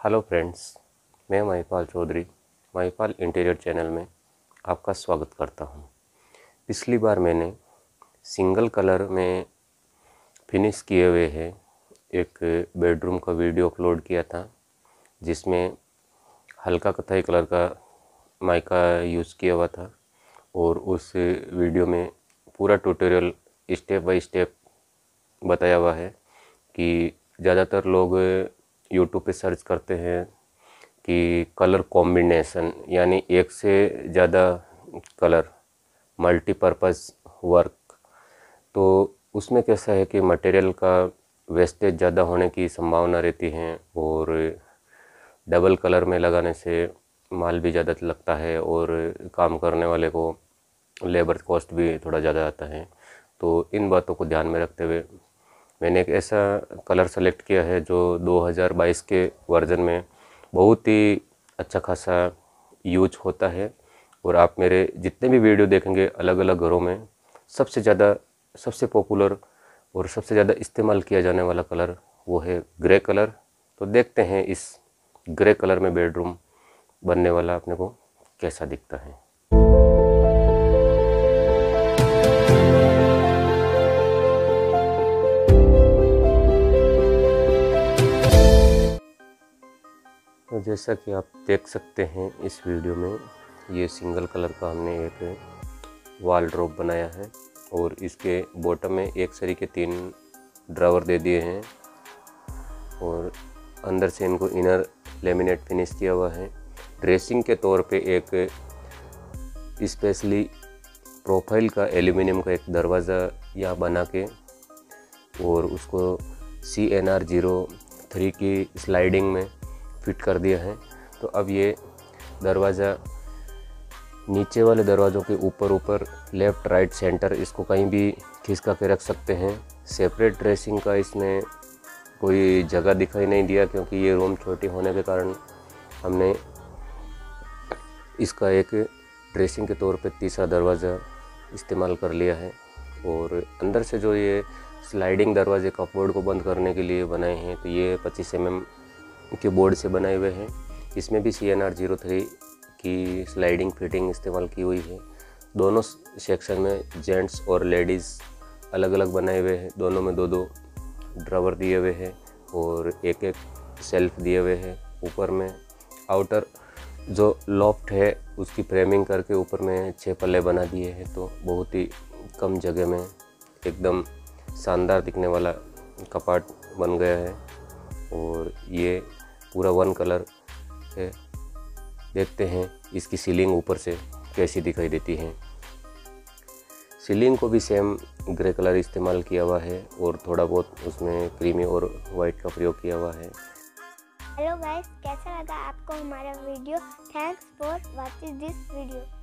Hello friends, मैं Mahipal Chaudhary, Mahipal interior channel में आपका स्वागत करता हूँ। पिछली बार मैंने सिंगल कलर में फिनिश किए हुए हैं एक बेडरूम का वीडियो अपलोड किया था, जिसमें हल्का कथाई कलर का माइका यूज़ किया हुआ था और उस वीडियो में पूरा ट्यूटोरियल स्टेप बाय स्टेप बताया हुआ है कि ज़्यादातर लोग यूट्यूब पे सर्च करते हैं कि कलर कॉम्बिनेशन यानी एक से ज़्यादा कलर मल्टीपर्पज़ वर्क तो उसमें कैसा है कि मटेरियल का वेस्टेज ज़्यादा होने की संभावना रहती है और डबल कलर में लगाने से माल भी ज़्यादा लगता है और काम करने वाले को लेबर कॉस्ट भी थोड़ा ज़्यादा आता है। तो इन बातों को ध्यान में रखते हुए मैंने एक ऐसा कलर सेलेक्ट किया है जो 2022 के वर्जन में बहुत ही अच्छा खासा यूज़ होता है। और आप मेरे जितने भी वीडियो देखेंगे अलग अलग घरों में, सबसे ज़्यादा, सबसे पॉपुलर और सबसे ज़्यादा इस्तेमाल किया जाने वाला कलर वो है ग्रे कलर। तो देखते हैं इस ग्रे कलर में बेडरूम बनने वाला अपने को कैसा दिखता है। तो जैसा कि आप देख सकते हैं इस वीडियो में, ये सिंगल कलर का हमने एक वाल ड्रॉप बनाया है और इसके बॉटम में एक सरी के तीन ड्रावर दे दिए हैं और अंदर से इनको इनर लेमिनेट फिनिश किया हुआ है। ड्रेसिंग के तौर पे एक स्पेशली प्रोफ़ाइल का एल्यूमिनियम का एक दरवाज़ा यहाँ बना के और उसको C N R zero three की स्लाइडिंग में फिट कर दिया है। तो अब ये दरवाज़ा, नीचे वाले दरवाज़ों के ऊपर ऊपर लेफ़्ट राइट सेंटर इसको कहीं भी खिसका के रख सकते हैं। सेपरेट ड्रेसिंग का इसमें कोई जगह दिखाई नहीं दिया क्योंकि ये रूम छोटे होने के कारण हमने इसका एक ड्रेसिंग के तौर पे तीसरा दरवाज़ा इस्तेमाल कर लिया है। और अंदर से जो ये स्लाइडिंग दरवाजे कपबोर्ड को बंद करने के लिए बनाए हैं तो ये पच्चीस एम एम के बोर्ड से बनाए हुए हैं। इसमें भी C N R zero three की स्लाइडिंग फिटिंग इस्तेमाल की हुई है। दोनों सेक्शन में जेंट्स और लेडीज़ अलग अलग बनाए हुए हैं। दोनों में दो दो ड्रावर दिए हुए हैं और एक एक सेल्फ दिए हुए हैं। ऊपर में आउटर जो लॉफ्ट है, उसकी फ्रेमिंग करके ऊपर में छः पल्ले बना दिए हैं। तो बहुत ही कम जगह में एकदम शानदार दिखने वाला कपाट बन गया है। और ये पूरा वन कलर है। देखते हैं इसकी सीलिंग ऊपर से कैसी दिखाई देती है। सीलिंग को भी सेम ग्रे कलर इस्तेमाल किया हुआ है और थोड़ा बहुत उसमें क्रीमी और वाइट का प्रयोग किया हुआ है। हेलो गाइस, कैसा लगा आपको हमारा video? Thanks for watching this video.